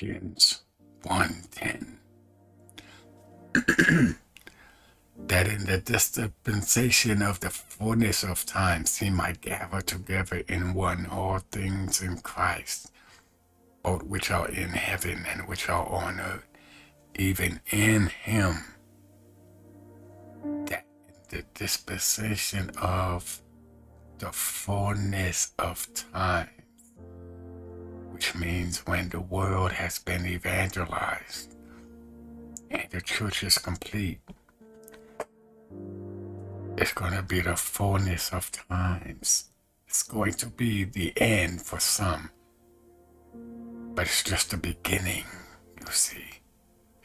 Colossians 1.10 that in the dispensation of the fullness of times he might gather together in one all things in Christ, both which are in heaven and which are on earth, even in him, that in the dispensation of the fullness of time, means when the world has been evangelized and the church is complete, it's going to be the fullness of times. It's going to be the end for some. But it's just the beginning, you see.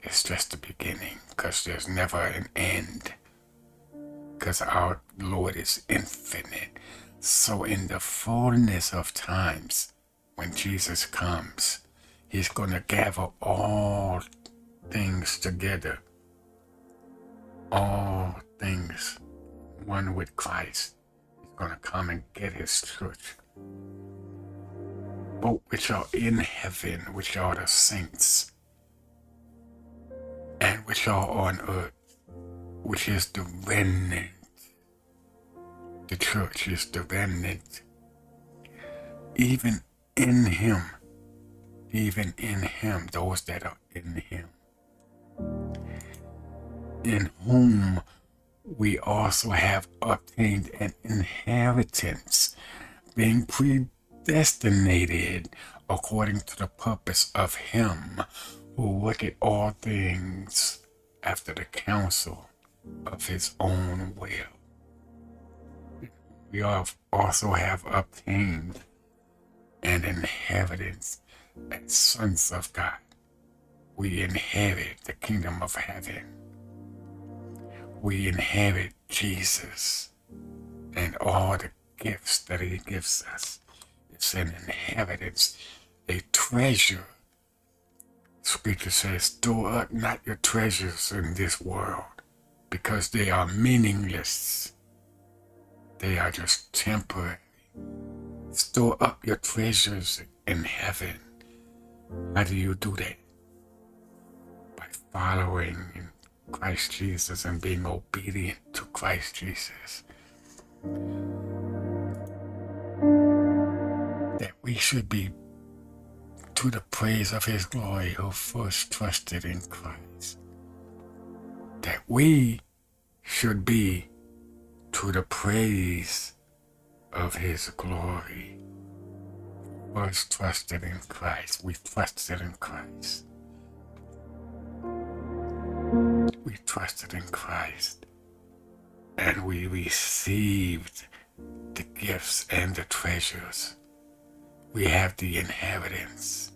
It's just the beginning because there's never an end. Because our Lord is infinite. So, in the fullness of times, when Jesus comes, He's going to gather all things together. All things one with Christ. He's going to come and get his church. Both which are in heaven, which are the saints, and which are on earth, which is the remnant. The church is the remnant. Even in him, even in him, those that are in him, in whom we also have obtained an inheritance, being predestinated according to the purpose of Him who worketh all things after the counsel of His own will. We also have obtained an inheritance sons of God. We inherit the kingdom of heaven we inherit Jesus and all the gifts that he gives us. It's an inheritance, a treasure. Scripture says, store up not your treasures in this world because they are meaningless. They are just temporary. Store up your treasures in heaven. How do you do that? By following Christ Jesus and being obedient to Christ Jesus. That we should be to the praise of his glory who first trusted in Christ. That we should be to the praise of his glory. First trusted in Christ. We trusted in Christ. we trusted in Christ and we received the gifts and the treasures. We have the inheritance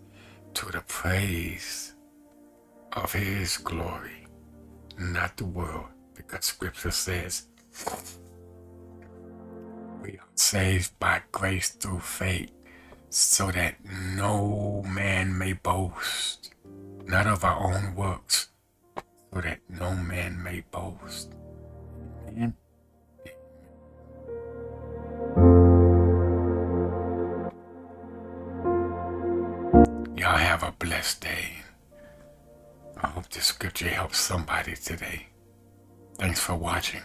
to the praise of His glory, not the world, because Scripture says we are saved by grace through faith, so that no man may boast, not of our own works, so that no man may boast. Amen. Y'all have a blessed day. I hope this scripture helps somebody today. Thanks for watching.